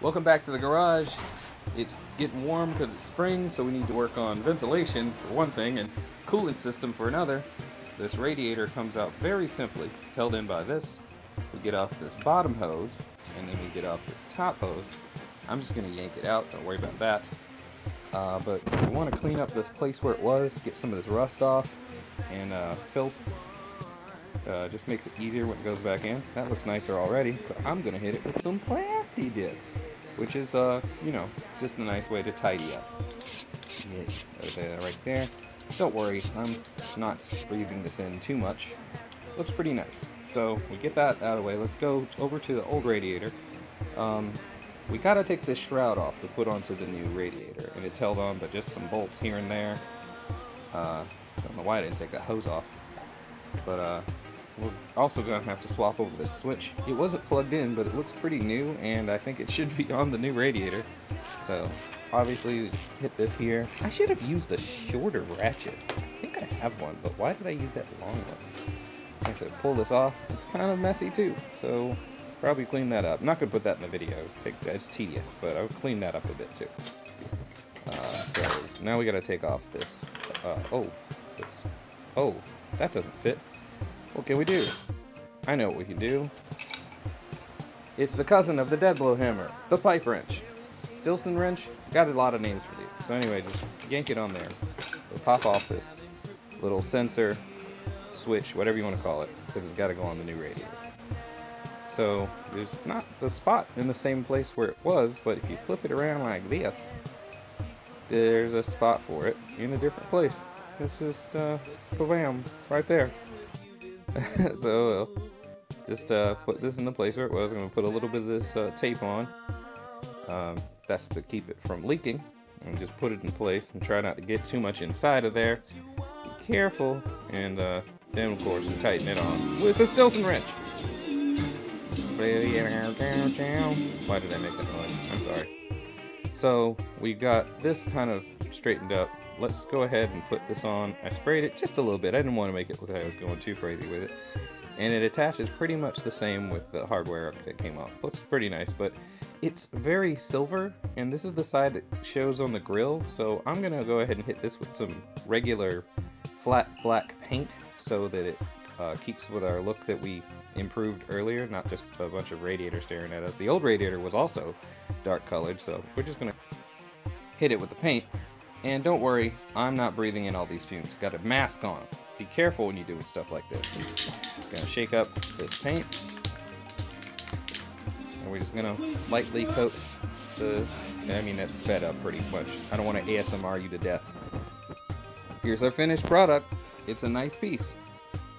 Welcome back to the garage. It's getting warm because it's spring, so we need to work on ventilation for one thing and cooling system for another. This radiator comes out very simply. It's held in by this. We get off this bottom hose, and then we get off this top hose. I'm just gonna yank it out, don't worry about that. Uh, but we want to clean up this place where it was, get some of this rust off and uh, filth. Uh, just makes it easier when it goes back in. That looks nicer already, but I'm gonna hit it with some Plasti Dip which is, uh, you know, just a nice way to tidy up. Yeah, right there. Don't worry, I'm not breathing this in too much. Looks pretty nice. So we get that out of the way. Let's go over to the old radiator. Um, we gotta take this shroud off to put onto the new radiator, and it's held on by just some bolts here and there. Uh, don't know why I didn't take that hose off, but uh, we're also going to have to swap over this switch. It wasn't plugged in, but it looks pretty new, and I think it should be on the new radiator. So, obviously, hit this here. I should have used a shorter ratchet. I think I have one, but why did I use that long one? I said, pull this off. It's kind of messy, too, so probably clean that up. I'm not going to put that in the video. Take, it's tedious, but I'll clean that up a bit, too. Uh, so, now we got to take off this. Uh, oh, this. Oh, that doesn't fit. What can we do? I know what we can do. It's the cousin of the dead blow hammer, the pipe wrench. Stillson wrench, got a lot of names for these. So anyway, just yank it on there. It'll pop off this little sensor, switch, whatever you want to call it, because it's got to go on the new radiator. So there's not the spot in the same place where it was, but if you flip it around like this, there's a spot for it in a different place. It's just, uh, bam, right there. so just uh, put this in the place where it was. I'm going to put a little bit of this uh, tape on. Um, that's to keep it from leaking. And just put it in place and try not to get too much inside of there. Be careful. And uh, then, of course, tighten it on with a Stillson wrench. Why did I make that noise? I'm sorry. So we got this kind of straightened up let's go ahead and put this on. I sprayed it just a little bit. I didn't want to make it look like I was going too crazy with it. And it attaches pretty much the same with the hardware that came off. Looks pretty nice, but it's very silver, and this is the side that shows on the grill, so I'm gonna go ahead and hit this with some regular flat black paint so that it uh, keeps with our look that we improved earlier, not just a bunch of radiator staring at us. The old radiator was also dark colored, so we're just gonna hit it with the paint and don't worry, I'm not breathing in all these fumes. Got a mask on. Be careful when you're doing stuff like this. Gonna shake up this paint. And we're just gonna lightly coat the, I mean that's sped up pretty much. I don't want to ASMR you to death. Here's our finished product. It's a nice piece.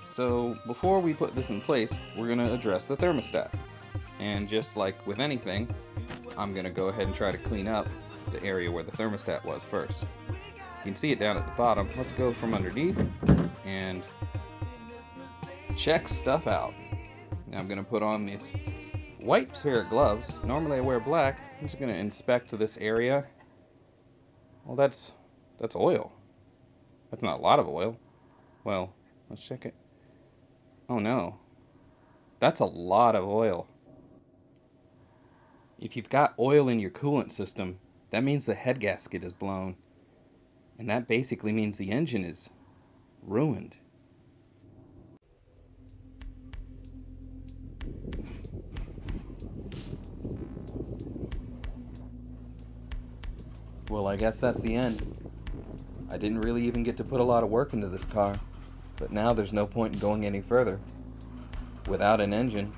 So before we put this in place, we're gonna address the thermostat. And just like with anything, I'm gonna go ahead and try to clean up the area where the thermostat was first. You can see it down at the bottom. Let's go from underneath and check stuff out. Now I'm going to put on this white pair of gloves. Normally I wear black. I'm just going to inspect this area. Well, that's that's oil. That's not a lot of oil. Well, let's check it. Oh no. That's a lot of oil. If you've got oil in your coolant system, that means the head gasket is blown. And that basically means the engine is ruined. Well, I guess that's the end. I didn't really even get to put a lot of work into this car, but now there's no point in going any further. Without an engine,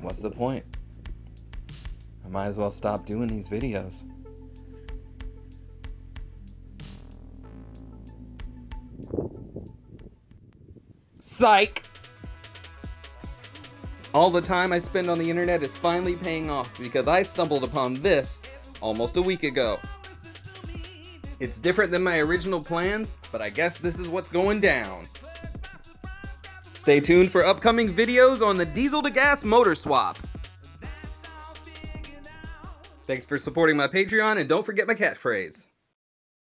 what's the point? I might as well stop doing these videos. Psych! All the time I spend on the internet is finally paying off because I stumbled upon this almost a week ago. It's different than my original plans, but I guess this is what's going down. Stay tuned for upcoming videos on the diesel to gas motor swap. Thanks for supporting my Patreon and don't forget my catchphrase.